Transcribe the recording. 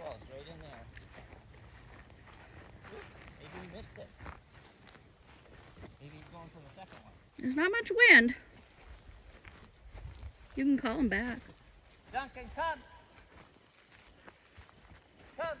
claws right in there. Maybe he missed it. Maybe he's going for the second one. There's not much wind. You can call him back. Duncan, come! Come!